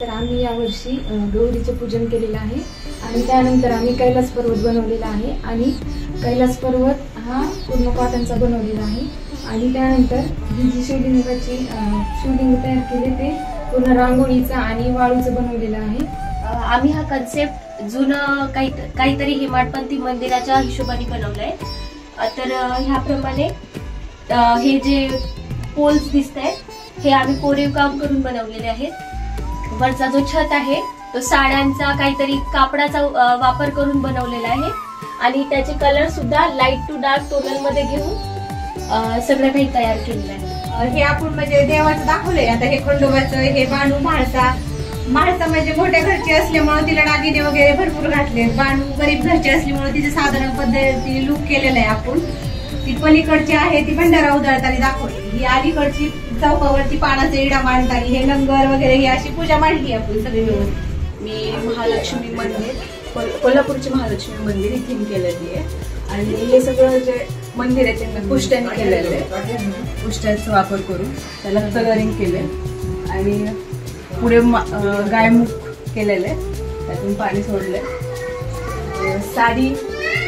तर आम्ही यावर्षी गौरीचं गौरीचे पूजन केलेलं आहे. आणि त्यानंतर आम्ही कैलास पर्वत बनवलेला आहे. आणि कैलास पर्वत हा पूर्ण कॉटनचा बनवलेला आहे. आणि त्यानंतर ही जी शिवलिंगाची शिवलिंग तयार केले ते पूर्ण रांगोळीचा आणि वाळूचं बनवलेलं आहे. आम्ही हा कन्सेप्ट जुनं काही काहीतरी हिमाडपंथी मंदिराच्या हिशोबाने बनवलाय. तर ह्याप्रमाणे हे जे पोल्स दिसत आहेत हे आम्ही कोरीव काम करून बनवलेले आहेत. वरचा जो छत आहे तो साड्यांचा काहीतरी कापडाचा वापर करून बनवलेला आहे. आणि त्याचे कलर सुद्धा लाइट टू डार्क टोनलमध्ये घेऊन सगळं काही तयार केलेलं आहे. हे आपण म्हणजे देवाचं दाखवलंय. आता हे खंडोबाचं हे बाणू म्हाळसा. म्हाळसा म्हणजे मोठ्या घरची असल्यामुळे तिला दागिने वगैरे भरपूर घातले बाणू गरीब घरची असल्यामुळे तिचे साधारण पद्धतीने लुक केलेलं आहे आपण. ती पलीकडची आहे ती भंडारा उधळताना दाखवली. ही अलीकडची चौकावरती पानाचा इडा मांडताना हे लंगर वगैरे ही अशी पूजा मांडली आपण सगळी व्यवस्थित मी महालक्ष्मी मंदिर कोल- कोल्हापूरचे महालक्ष्मी मंदिर ही थीम केलेली आहे. आणि हे सगळं जे मंदिर आहे ते पुष्ट्याने केलेलं आहे. पुष्ट्याचा वापर करून त्याला कलरिंग केले आणि पुढे गायमुख केलेलं आहे. त्यातून पाणी सोडलंय. साडी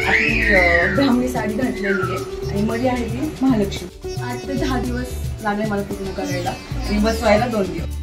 आपली ब्राह्मणी साडी घातलेली आहे. आणि मध्ये आहे ती महालक्ष्मी. आठ ते दहा दिवस लागले मला पूर्ण करायला आणि बसवायला दोन दिवस.